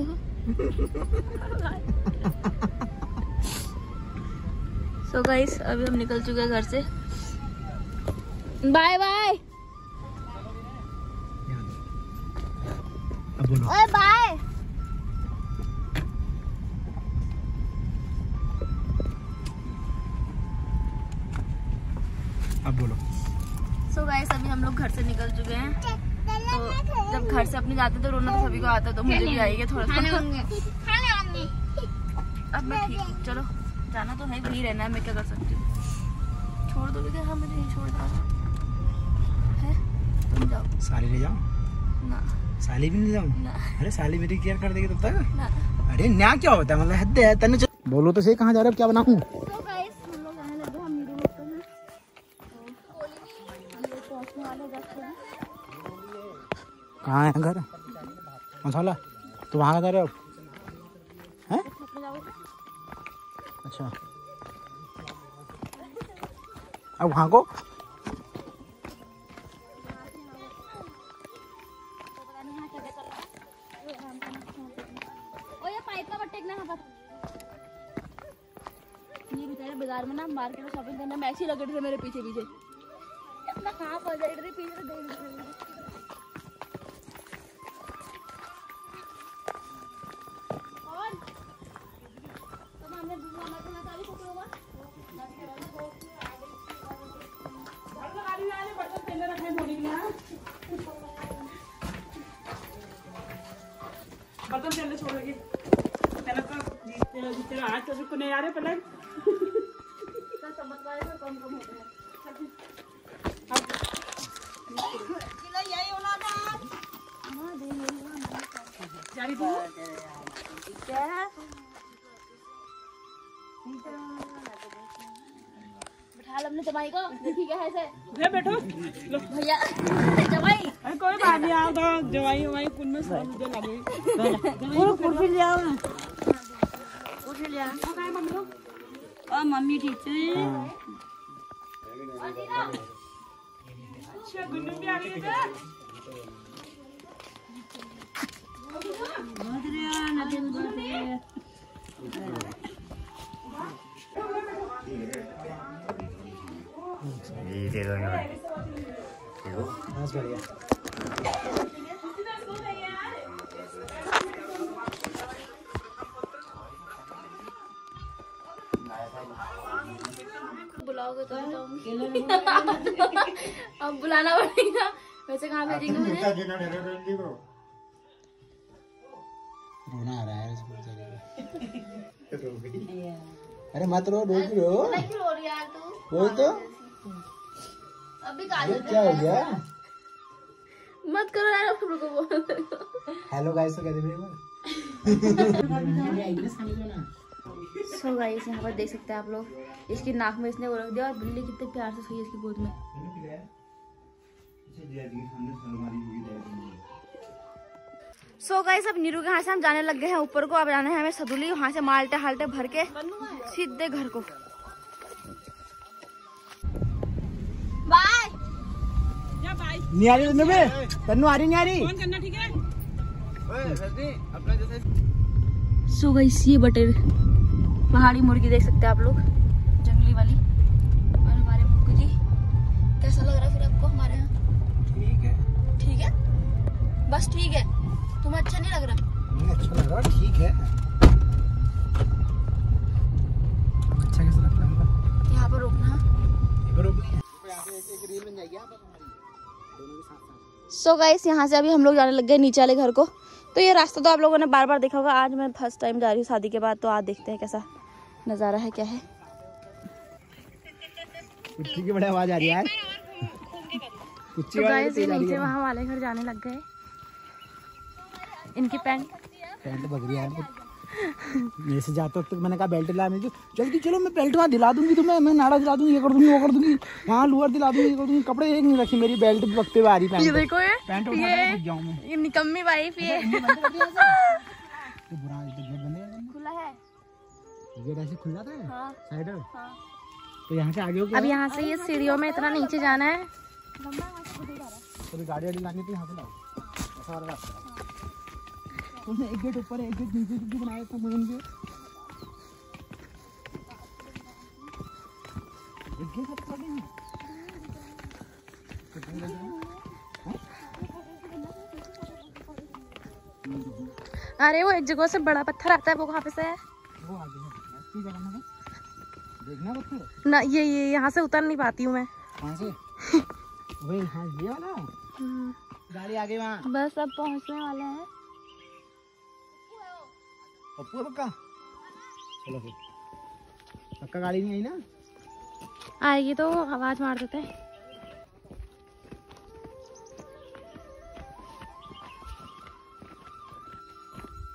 देखो so guys अभी हम निकल चुके हैं घर से। बाय बाय ओए बाय अब बोलो। सो गाइस अभी हम लोग घर से निकल चुके हैं। तो जब घर से अपने जाते तो रोना तो सभी को आता तो मुझे भी आएगा थोड़ा सा। अब मैं ठीक चलो जाना तो है वही रहना है मैं क्या कर सकती हूँ? छोड़ दोगे क्या? हाँ मुझे नहीं छोड़ दो है? तुम जाओ। साली ले जाओ ना। साली भी नहीं जाऊँ? ना। अरे साली मेरी केयर कर देगी तब तक? ना। अरे न्या क्या होता है? मतलब हद है तने बोलो तो सही कहाँ जा रहे हो? क्या बनाऊँ? कहाँ है घर? मसाला? तो वहाँ का जा रहे हो? हैं? अच्छा। अब वहाँ को? रहा है ये बेचारे बाज़ार में ना मार्केट में शॉपिंग करने में ऐसे ही लगे थे मेरे पीछे पीछे मैं कहाँ पहुँच जाए इधर ही। पीछे तो सुख नहीं आ रहे पहले बिठा लो अपने जमाई को देखी क्या है ऐसे ले। बैठो भैया जमाई कोई बात नहीं आओ तो जवाई ववाई कुल में सब मुझे लगे। कुर्सी ले आओ ना। उठ लिया वो काय मम्मी लोग और मम्मी ठीक है अच्छा गुन्नू भी आ रही है बस बढ़िया बुलाओगे तो बताऊँगी। अब बुलाना पड़ेगा। वैसे कहाँ भेजेंगे मुझे रोना आ रहा है को। अरे मत रो रो। क्यों रो रही यार तू। बोल तो। अभी काले क्या हो गया? मत करो यार अब रुको बोल हेलो गाइस तो कहते थे सो गाइस यहाँ पर देख सकते हैं आप लोग। इसकी नाक में इसने वो रख दिया और बिल्ली कितने प्यार से सोई है इसकी गोद में। सो so गाइस अब नीरू के यहाँ से हम जाने लग गए हैं ऊपर को। अब जाना है हमें सदुली। वहाँ से माल्टे हाल्टे भर के सीधे घर को। बाय या भाई नहीं आ रही तन्नू बे तन्नू आ रही नहीं आ रही फ़ोन करना ठीक है? सो गाइस ये बटर पहाड़ी मुर्गी देख सकते हैं आप लोग जंगली वाली। और हमारे मुक्कू जी कैसा लग रहा है फिर आपको हमारे यहाँ? ठीक है। ठीक है? बस ठीक है। तुम्हें अच्छा नहीं लग रहा? अच्छा लग रहा ठीक है। अच्छा कैसा लगता है यहाँ पर रुकना। सो गाइस यहाँ से अभी हम लोग जाने लग गए नीचे वाले घर को। तो ये रास्ता तो आप लोगों ने बार बार देखा होगा आज मैं फ़र्स्ट टाइम जा रही हूँ शादी के बाद तो आज देखते हैं कैसा नज़ारा है क्या है? कुत्ती की बड़ी आवाज़ आ रही है तो गाइस ये नीचे वहाँ वाले घर जाने लग गए। इनकी पैंट। पैंट बग रही है मेरे से जाते वक्त मैंने कहा बेल्ट ला जल्दी चलो मैं बेल्ट वहाँ दिला दूँगी तुम्हें मैं नाड़ा दिला दूँगी ये कर दूँगी वो कर दूँगी वहाँ लोअर दिला दूँगी ये कर दूँगी कपड़े एक नहीं रखी मेरी बेल्ट वक्ते हुए आ रही ये पैंट देखो ये पैंट उठा ये निकम्मी वाइफ ये। तो बुरा गेट ऐसे खुला था? हाँ। साइड हाँ। तो यहाँ से आगे हो अब यहाँ से ये सीढ़ियों में इतना नीचे जाना है। तो गाड़ी वाड़ी लानी तो यहाँ से लाओ। ऐसा वाला रास्ता है। उसने एक गेट ऊपर एक गेट नीचे क्योंकि बनाया था मेन गेट एक गेट है तो नहीं अरे वो एक जगह से बड़ा पत्थर आता है वो कहाँ पे से है? वो आगे। है है। देखना ना ये ये यहाँ से उतर नहीं पाती हूँ मैं। कहाँ से? वही हाँ ये वाला? गाड़ी आगे वहाँ। बस अब पहुँचने वाले हैं। पप्पू है पक्का? चलो फिर। पक्का गाड़ी नहीं आई ना? आएगी तो आवाज़ मार देते हैं।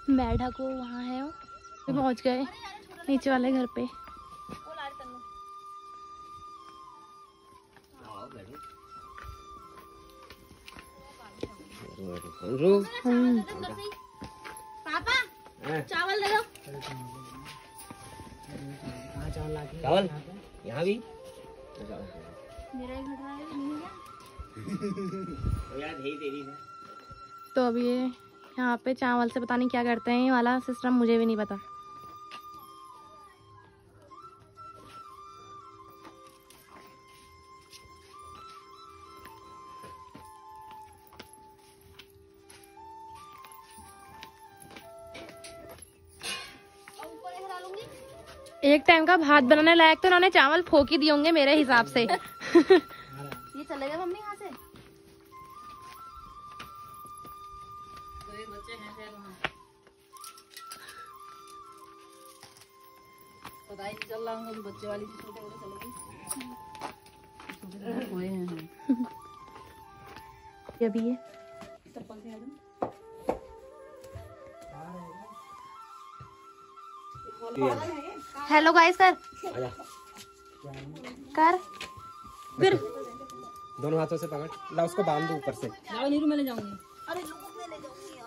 मैडा को वहाँ है वो। पहुँच गए। नीचे वाले घर पे। चावल दे दो। हाँ चावल? चावल यहाँ भी? ही है? है है। तो अभी ये यहाँ पे चावल से पता नहीं क्या करते हैं ये वाला सिस्टम मुझे भी नहीं पता। एक टाइम का भात बनाने लायक तो उन्होंने चावल फोक ही दिए होंगे मेरे हिसाब से। ये चलेगा मम्मी यहाँ से? पता ही नहीं चल रहा होगा बच्चे वाली छोटे हुए हैं। ये भी है चप्पल से आदम हेलो गाइस कर। कर। फिर। दोनों हाथों से पकड़। ला उसको बाँध दो ऊपर से। जाओ नीरू मैं ले जाऊँगी।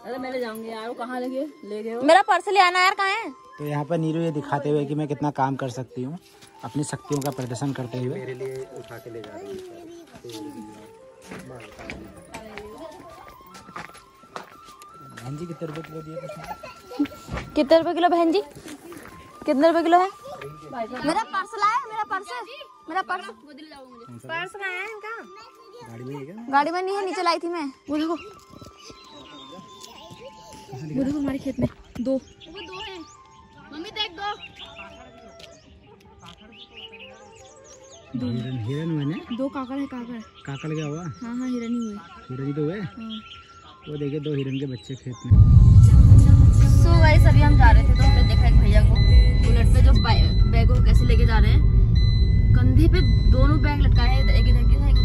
अरे मैं ले जाऊँगी यार। वो कहाँ ले गए ले गए हो? मेरा पर्स ले आना यार कहाँ है? तो यहाँ पर नीरू ये दिखाते हुए कि मैं कितना काम कर सकती हूँ अपनी शक्तियों का प्रदर्शन करते हुए। मेरे लिए उठा के ले जा रही है। बहन जी कितने रुपए किलो दिए कितने रुपए किलो बहन जी? कितने रुपए किलो है? मेरा पर्स लाया मेरा पर्स मेरा पर्स पर्स कहाँ है इनका? गाड़ी में है क्या? गाड़ी में नहीं है नीचे लाई थी मैं। वो देखो। वो देखो हमारे खेत में दो। वो दो है। मम्मी देख दो। हिरन हिरन हुए ने? दो काकड़ है काकड़। काकड़ क्या हुआ? हाँ हाँ हिरन ही हुए। हिरन ही तो हुए? हाँ। वो देखिए दो हिरन के बच्चे खेत में। सो गाइस अभी हम जा रहे थे तो हमने देखा एक भैया को बुलेट पे जो बैग कैसे लेके जा रहे हैं। कंधे पे दोनों बैग लटकाए हैं एक इधर के एक